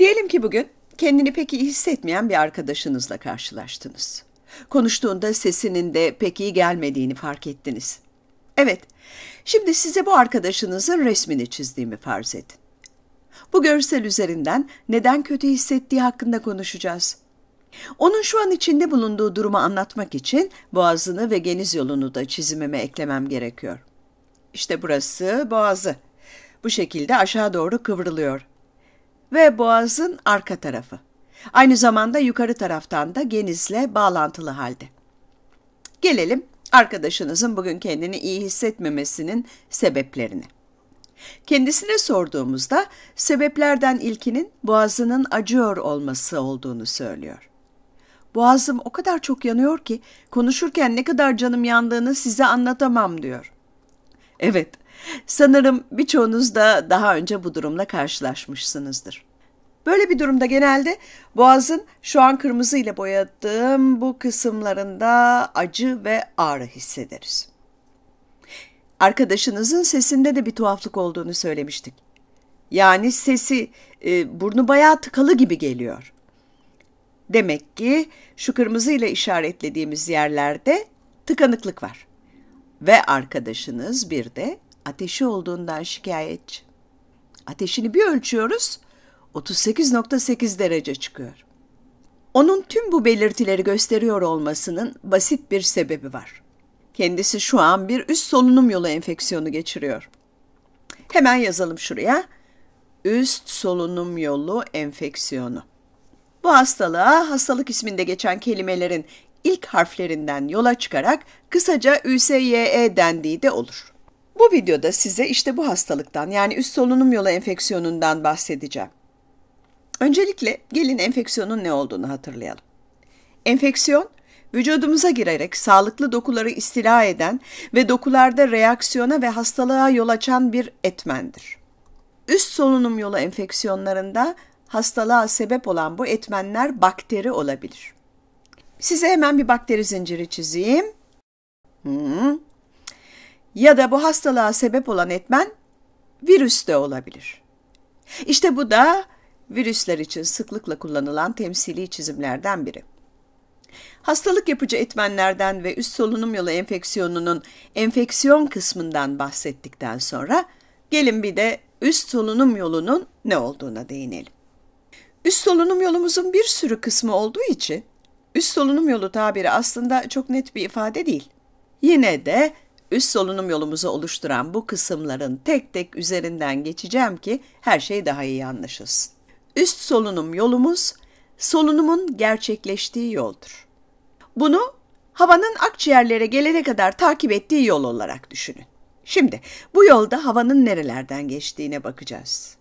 Diyelim ki bugün kendini pek iyi hissetmeyen bir arkadaşınızla karşılaştınız. Konuştuğunda sesinin de pek iyi gelmediğini fark ettiniz. Evet, şimdi size bu arkadaşınızın resmini çizdiğimi farz edin. Bu görsel üzerinden neden kötü hissettiği hakkında konuşacağız. Onun şu an içinde bulunduğu durumu anlatmak için boğazını ve geniz yolunu da çizimime eklemem gerekiyor. İşte burası boğazı. Bu şekilde aşağı doğru kıvrılıyor. Ve boğazın arka tarafı. Aynı zamanda yukarı taraftan da genizle bağlantılı halde. Gelelim arkadaşınızın bugün kendini iyi hissetmemesinin sebeplerine. Kendisine sorduğumuzda sebeplerden ilkinin boğazının acıyor olması olduğunu söylüyor. Boğazım o kadar çok yanıyor ki konuşurken ne kadar canım yandığını size anlatamam diyor. Evet, sanırım birçoğunuz da daha önce bu durumla karşılaşmışsınızdır. Böyle bir durumda genelde boğazın şu an kırmızı ile boyadığım bu kısımlarında acı ve ağrı hissederiz. Arkadaşınızın sesinde de bir tuhaflık olduğunu söylemiştik. Yani sesi, e, burnu bayağı tıkalı gibi geliyor. Demek ki şu kırmızı ile işaretlediğimiz yerlerde tıkanıklık var. Ve arkadaşınız bir de ateşi olduğundan şikayetçi. Ateşini bir ölçüyoruz, 38.8 derece çıkıyor. Onun tüm bu belirtileri gösteriyor olmasının basit bir sebebi var. Kendisi şu an bir üst solunum yolu enfeksiyonu geçiriyor. Hemen yazalım şuraya. Üst solunum yolu enfeksiyonu. Bu hastalığa hastalık isminde geçen kelimelerin ilk harflerinden yola çıkarak kısaca ÜSYE dendiği de olur. Bu videoda size işte bu hastalıktan yani üst solunum yolu enfeksiyonundan bahsedeceğim. Öncelikle gelin enfeksiyonun ne olduğunu hatırlayalım. Enfeksiyon, vücudumuza girerek sağlıklı dokuları istila eden ve dokularda reaksiyona ve hastalığa yol açan bir etmendir. Üst solunum yolu enfeksiyonlarında hastalığa sebep olan bu etmenler bakteri olabilir. Size hemen bir bakteri zinciri çizeyim. Hmm. Ya da bu hastalığa sebep olan etmen virüs de olabilir. İşte bu da virüsler için sıklıkla kullanılan temsili çizimlerden biri. Hastalık yapıcı etmenlerden ve üst solunum yolu enfeksiyonunun enfeksiyon kısmından bahsettikten sonra gelin bir de üst solunum yolunun ne olduğuna değinelim. Üst solunum yolumuzun bir sürü kısmı olduğu için üst solunum yolu tabiri aslında çok net bir ifade değil. Yine de üst solunum yolumuzu oluşturan bu kısımların tek tek üzerinden geçeceğim ki her şey daha iyi anlaşılsın. Üst solunum yolumuz solunumun gerçekleştiği yoldur. Bunu havanın akciğerlere gelene kadar takip ettiği yol olarak düşünün. Şimdi bu yolda havanın nerelerden geçtiğine bakacağız.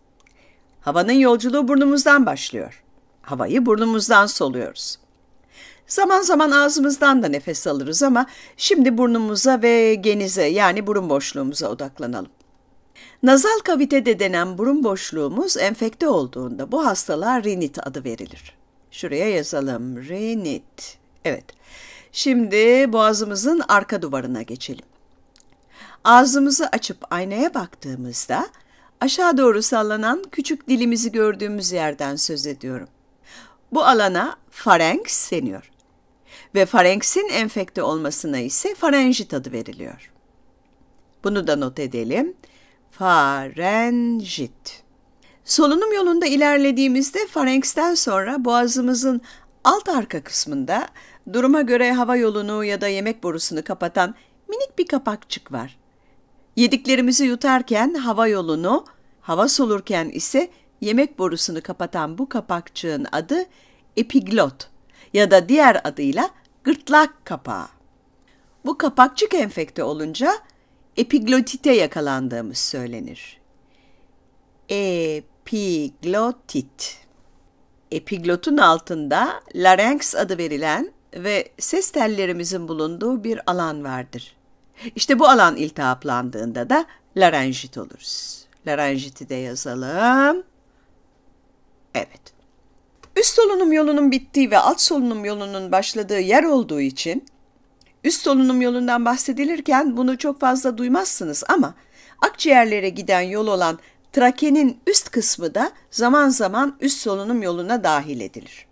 Havanın yolculuğu burnumuzdan başlıyor. Havayı burnumuzdan soluyoruz. Zaman zaman ağzımızdan da nefes alırız ama şimdi burnumuza ve genize yani burun boşluğumuza odaklanalım. Nazal kavitede denen burun boşluğumuz enfekte olduğunda bu hastalığa rinit adı verilir. Şuraya yazalım. Rinit. Evet. Şimdi boğazımızın arka duvarına geçelim. Ağzımızı açıp aynaya baktığımızda aşağı doğru sallanan küçük dilimizi gördüğümüz yerden söz ediyorum. Bu alana farenks deniyor. Ve farenksin enfekte olmasına ise farenjit adı veriliyor. Bunu da not edelim. Farenjit. Solunum yolunda ilerlediğimizde farenksten sonra boğazımızın alt arka kısmında duruma göre hava yolunu ya da yemek borusunu kapatan minik bir kapakçık var. Yediklerimizi yutarken hava yolunu, hava solurken ise yemek borusunu kapatan bu kapakçığın adı epiglot ya da diğer adıyla gırtlak kapağı. Bu kapakçık enfekte olunca epiglotite yakalandığımız söylenir. Epiglotit. Epiglotun altında larynx adı verilen ve ses tellerimizin bulunduğu bir alan vardır. İşte bu alan iltihaplandığında da larenjit oluruz. Larenjiti de yazalım. Evet. Üst solunum yolunun bittiği ve alt solunum yolunun başladığı yer olduğu için üst solunum yolundan bahsedilirken bunu çok fazla duymazsınız ama akciğerlere giden yol olan trakenin üst kısmı da zaman zaman üst solunum yoluna dahil edilir.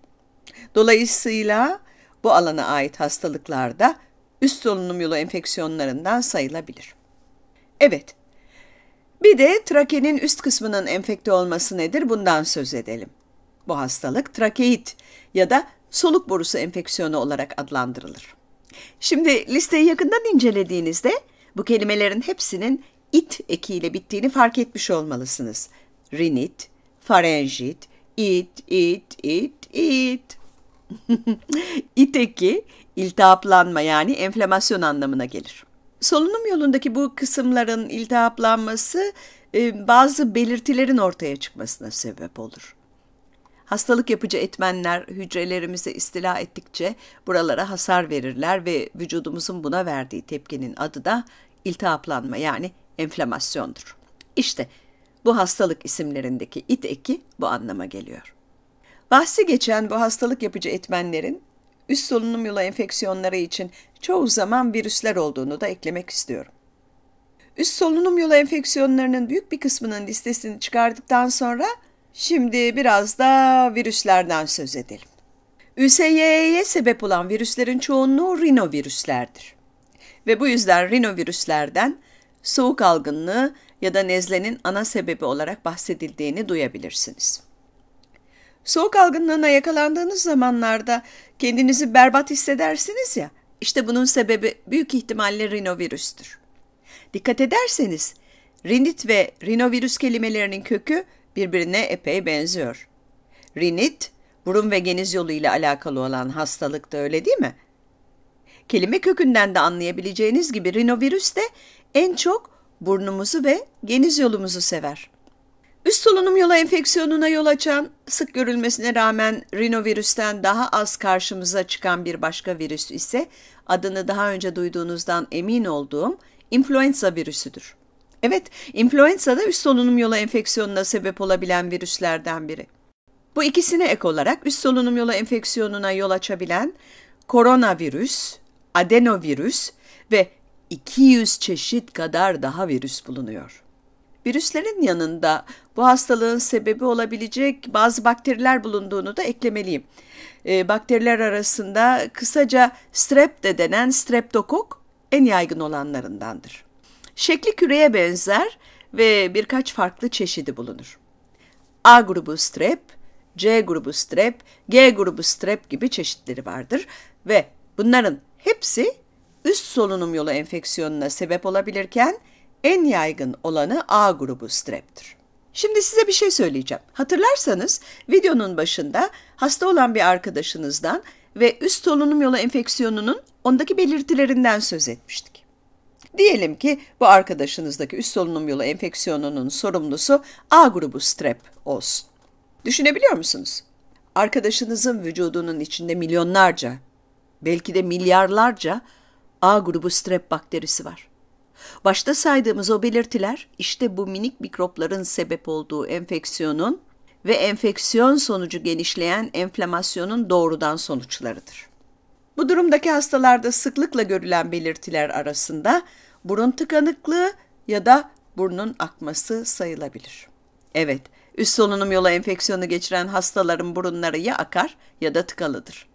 Dolayısıyla bu alana ait hastalıklarda üst solunum yolu enfeksiyonlarından sayılabilir. Evet, bir de trakenin üst kısmının enfekte olması nedir bundan söz edelim. Bu hastalık trakeit ya da soluk borusu enfeksiyonu olarak adlandırılır. Şimdi listeyi yakından incelediğinizde bu kelimelerin hepsinin it ekiyle bittiğini fark etmiş olmalısınız. Rinit, farenjit, it, it, it, it. it eki iltihaplanma yani enflamasyon anlamına gelir. Solunum yolundaki bu kısımların iltihaplanması e, bazı belirtilerin ortaya çıkmasına sebep olur. Hastalık yapıcı etmenler hücrelerimizi istila ettikçe buralara hasar verirler ve vücudumuzun buna verdiği tepkinin adı da iltihaplanma yani enflamasyondur. İşte bu hastalık isimlerindeki it eki bu anlama geliyor. Bahsi geçen bu hastalık yapıcı etmenlerin üst solunum yolu enfeksiyonları için çoğu zaman virüsler olduğunu da eklemek istiyorum. Üst solunum yolu enfeksiyonlarının büyük bir kısmının listesini çıkardıktan sonra şimdi biraz da virüslerden söz edelim. ÜSY'ye sebep olan virüslerin çoğunluğu rinovirüslerdir. Ve bu yüzden rinovirüslerden soğuk algınlığı ya da nezlenin ana sebebi olarak bahsedildiğini duyabilirsiniz. Soğuk algınlığına yakalandığınız zamanlarda kendinizi berbat hissedersiniz ya, işte bunun sebebi büyük ihtimalle rinovirüstür. Dikkat ederseniz rinit ve rinovirüs kelimelerinin kökü birbirine epey benziyor. Rinit, burun ve geniz yolu ile alakalı olan hastalık da öyle değil mi? Kelime kökünden de anlayabileceğiniz gibi rinovirüs de en çok burnumuzu ve geniz yolumuzu sever. Üst solunum yolu enfeksiyonuna yol açan, sık görülmesine rağmen rinovirüsten daha az karşımıza çıkan bir başka virüs ise adını daha önce duyduğunuzdan emin olduğum influenza virüsüdür. Evet, influenza da üst solunum yolu enfeksiyonuna sebep olabilen virüslerden biri. Bu ikisine ek olarak üst solunum yolu enfeksiyonuna yol açabilen koronavirüs, adenovirüs ve 200 çeşit kadar daha virüs bulunuyor. Virüslerin yanında bu hastalığın sebebi olabilecek bazı bakteriler bulunduğunu da eklemeliyim. E, bakteriler arasında kısaca strep de denen streptokok en yaygın olanlarındandır. Şekli küreye benzer ve birkaç farklı çeşidi bulunur. A grubu strep, C grubu strep, G grubu strep gibi çeşitleri vardır ve bunların hepsi üst solunum yolu enfeksiyonuna sebep olabilirken en yaygın olanı A grubu streptir. Şimdi size bir şey söyleyeceğim. Hatırlarsanız videonun başında hasta olan bir arkadaşınızdan ve üst solunum yolu enfeksiyonunun ondaki belirtilerinden söz etmiştik. Diyelim ki bu arkadaşınızdaki üst solunum yolu enfeksiyonunun sorumlusu A grubu strep olsun. Düşünebiliyor musunuz? Arkadaşınızın vücudunun içinde milyonlarca, belki de milyarlarca A grubu strep bakterisi var. Başta saydığımız o belirtiler işte bu minik mikropların sebep olduğu enfeksiyonun ve enfeksiyon sonucu genişleyen enflamasyonun doğrudan sonuçlarıdır. Bu durumdaki hastalarda sıklıkla görülen belirtiler arasında burun tıkanıklığı ya da burnun akması sayılabilir. Evet, üst solunum yolu enfeksiyonu geçiren hastaların burunları ya akar ya da tıkalıdır.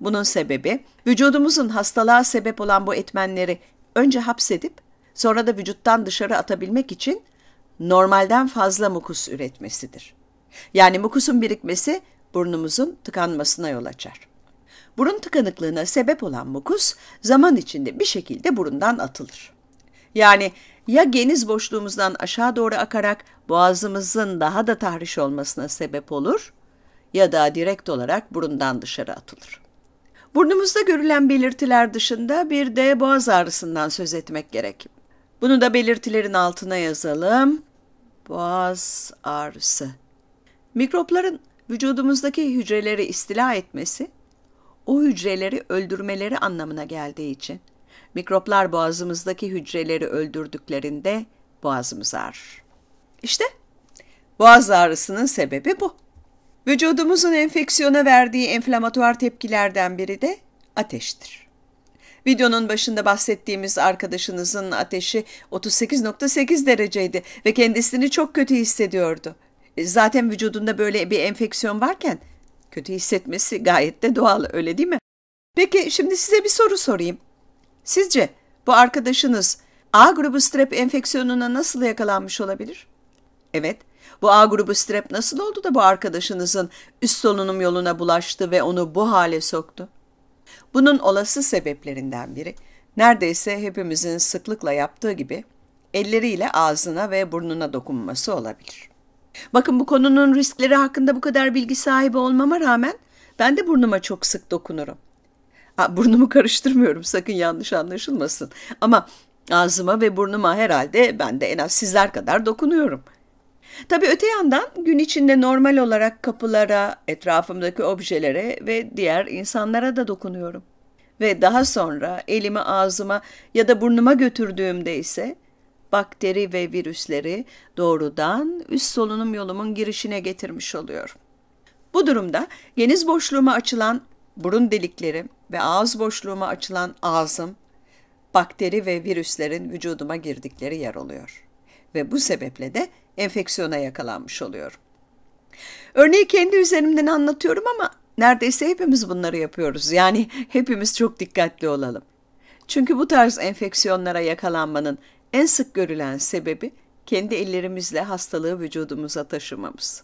Bunun sebebi vücudumuzun hastalığa sebep olan bu etmenleri önce hapsedip sonra da vücuttan dışarı atabilmek için normalden fazla mukus üretmesidir. Yani mukusun birikmesi burnumuzun tıkanmasına yol açar. Burun tıkanıklığına sebep olan mukus zaman içinde bir şekilde burundan atılır. Yani ya geniz boşluğumuzdan aşağı doğru akarak boğazımızın daha da tahriş olmasına sebep olur ya da direkt olarak burundan dışarı atılır. Burnumuzda görülen belirtiler dışında bir de boğaz ağrısından söz etmek gerek. Bunu da belirtilerin altına yazalım. Boğaz ağrısı. Mikropların vücudumuzdaki hücreleri istila etmesi, o hücreleri öldürmeleri anlamına geldiği için mikroplar boğazımızdaki hücreleri öldürdüklerinde boğazımız ağrır. İşte boğaz ağrısının sebebi bu. Vücudumuzun enfeksiyona verdiği enflamatuar tepkilerden biri de ateştir. Videonun başında bahsettiğimiz arkadaşınızın ateşi 38.8 dereceydi ve kendisini çok kötü hissediyordu. E, zaten vücudunda böyle bir enfeksiyon varken kötü hissetmesi gayet de doğal öyle değil mi? Peki şimdi size bir soru sorayım. Sizce bu arkadaşınız A grubu strep enfeksiyonuna nasıl yakalanmış olabilir? Evet, bu A grubu strep nasıl oldu da bu arkadaşınızın üst solunum yoluna bulaştı ve onu bu hale soktu? Bunun olası sebeplerinden biri, neredeyse hepimizin sıklıkla yaptığı gibi elleriyle ağzına ve burnuna dokunması olabilir. Bakın bu konunun riskleri hakkında bu kadar bilgi sahibi olmama rağmen ben de burnuma çok sık dokunurum. Ha, burnumu karıştırmıyorum sakın yanlış anlaşılmasın. Ama ağzıma ve burnuma herhalde ben de en az sizler kadar dokunuyorum. Tabii öte yandan gün içinde normal olarak kapılara, etrafımdaki objelere ve diğer insanlara da dokunuyorum. Ve daha sonra elimi ağzıma ya da burnuma götürdüğümde ise bakteri ve virüsleri doğrudan üst solunum yolumun girişine getirmiş oluyorum. Bu durumda geniz boşluğuma açılan burun delikleri ve ağız boşluğuma açılan ağzım, bakteri ve virüslerin vücuduma girdikleri yer oluyor. Ve bu sebeple de enfeksiyona yakalanmış oluyorum. Örneği kendi üzerimden anlatıyorum ama neredeyse hepimiz bunları yapıyoruz. Yani hepimiz çok dikkatli olalım. Çünkü bu tarz enfeksiyonlara yakalanmanın en sık görülen sebebi kendi ellerimizle hastalığı vücudumuza taşımamız.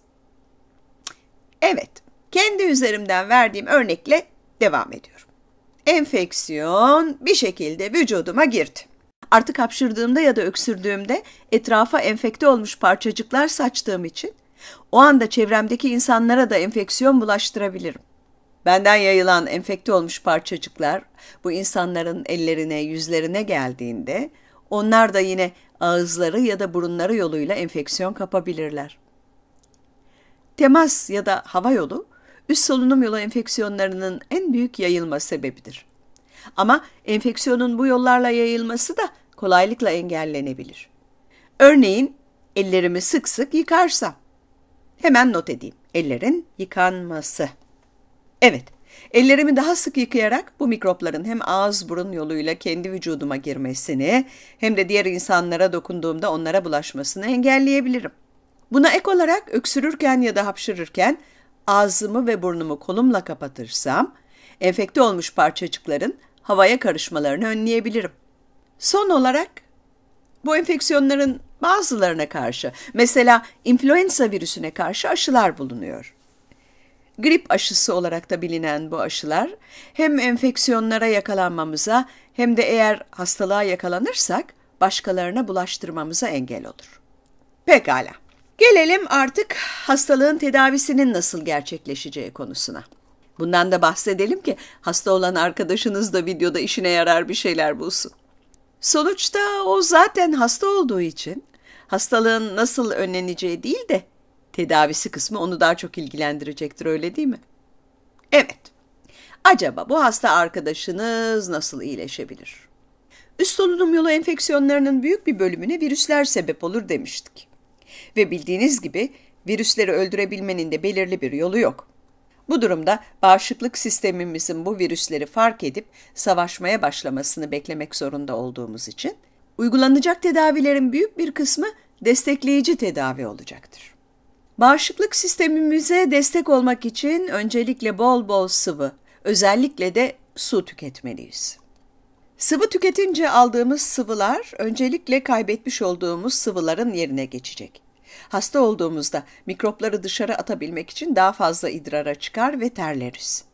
Evet, üzerimden verdiğim örnekle devam ediyorum. Enfeksiyon bir şekilde vücuduma girdi. Artık hapşırdığımda ya da öksürdüğümde etrafa enfekte olmuş parçacıklar saçtığım için o anda çevremdeki insanlara da enfeksiyon bulaştırabilirim. Benden yayılan enfekte olmuş parçacıklar bu insanların ellerine, yüzlerine geldiğinde onlar da yine ağızları ya da burunları yoluyla enfeksiyon kapabilirler. Temas ya da hava yolu üst solunum yolu enfeksiyonlarının en büyük yayılma sebebidir. Ama enfeksiyonun bu yollarla yayılması da kolaylıkla engellenebilir. Örneğin ellerimi sık sık yıkarsam. Hemen not edeyim. Ellerin yıkanması. Evet, ellerimi daha sık yıkayarak bu mikropların hem ağız burun yoluyla kendi vücuduma girmesini hem de diğer insanlara dokunduğumda onlara bulaşmasını engelleyebilirim. Buna ek olarak öksürürken ya da hapşırırken ağzımı ve burnumu kolumla kapatırsam enfekte olmuş parçacıkların havaya karışmalarını önleyebilirim. Son olarak bu enfeksiyonların bazılarına karşı, mesela influenza virüsüne karşı aşılar bulunuyor. Grip aşısı olarak da bilinen bu aşılar hem enfeksiyonlara yakalanmamıza hem de eğer hastalığa yakalanırsak başkalarına bulaştırmamıza engel olur. Pekala. Gelelim artık hastalığın tedavisinin nasıl gerçekleşeceği konusuna. Bundan da bahsedelim ki hasta olan arkadaşınız da videoda işine yarar bir şeyler bulsun. Sonuçta o zaten hasta olduğu için hastalığın nasıl önleneceği değil de tedavisi kısmı onu daha çok ilgilendirecektir öyle değil mi? Evet. Acaba bu hasta arkadaşınız nasıl iyileşebilir? Üst solunum yolu enfeksiyonlarının büyük bir bölümüne virüsler sebep olur demiştik. Ve bildiğiniz gibi virüsleri öldürebilmenin de belirli bir yolu yok. Bu durumda bağışıklık sistemimizin bu virüsleri fark edip savaşmaya başlamasını beklemek zorunda olduğumuz için uygulanacak tedavilerin büyük bir kısmı destekleyici tedavi olacaktır. Bağışıklık sistemimize destek olmak için öncelikle bol bol sıvı, özellikle de su tüketmeliyiz. Sıvı tüketince aldığımız sıvılar öncelikle kaybetmiş olduğumuz sıvıların yerine geçecek. Hasta olduğumuzda mikropları dışarı atabilmek için daha fazla idrara çıkar ve terleriz.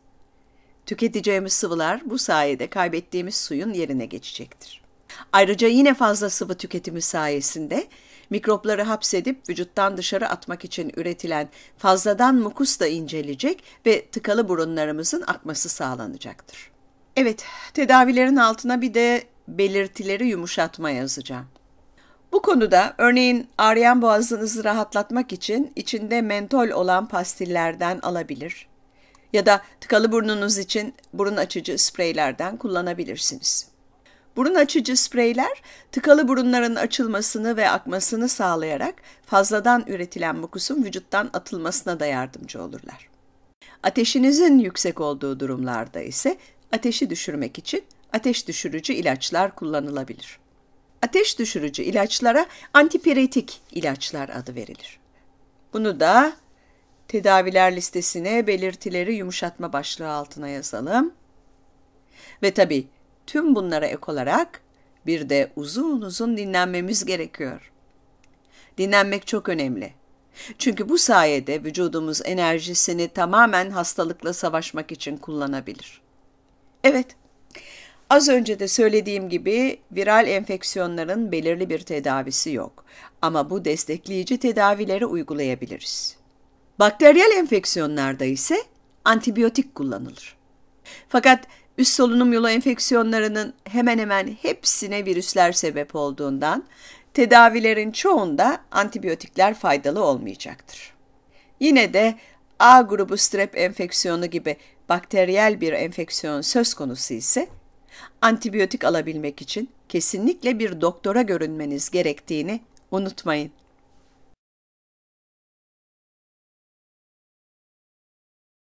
Tüketeceğimiz sıvılar bu sayede kaybettiğimiz suyun yerine geçecektir. Ayrıca yine fazla sıvı tüketimi sayesinde mikropları hapsedip vücuttan dışarı atmak için üretilen fazladan mukus da incelecek ve tıkalı burunlarımızın akması sağlanacaktır. Evet, tedavilerin altına bir de belirtileri yumuşatma yazacağım. Bu konuda örneğin ağrıyan boğazınızı rahatlatmak için içinde mentol olan pastillerden alabilir ya da tıkalı burnunuz için burun açıcı spreylerden kullanabilirsiniz. Burun açıcı spreyler tıkalı burunların açılmasını ve akmasını sağlayarak fazladan üretilen mukusun vücuttan atılmasına da yardımcı olurlar. Ateşinizin yüksek olduğu durumlarda ise ateşi düşürmek için ateş düşürücü ilaçlar kullanılabilir. Ateş düşürücü ilaçlara antipiretik ilaçlar adı verilir. Bunu da tedaviler listesine belirtileri yumuşatma başlığı altına yazalım. Ve tabii tüm bunlara ek olarak bir de uzun uzun dinlenmemiz gerekiyor. Dinlenmek çok önemli. Çünkü bu sayede vücudumuz enerjisini tamamen hastalıkla savaşmak için kullanabilir. Evet, az önce de söylediğim gibi viral enfeksiyonların belirli bir tedavisi yok. Ama bu destekleyici tedavileri uygulayabiliriz. Bakteriyel enfeksiyonlarda ise antibiyotik kullanılır. Fakat üst solunum yolu enfeksiyonlarının hemen hemen hepsine virüsler sebep olduğundan tedavilerin çoğunda antibiyotikler faydalı olmayacaktır. Yine de A grubu strep enfeksiyonu gibi bakteriyel bir enfeksiyon söz konusu ise antibiyotik alabilmek için kesinlikle bir doktora görünmeniz gerektiğini unutmayın.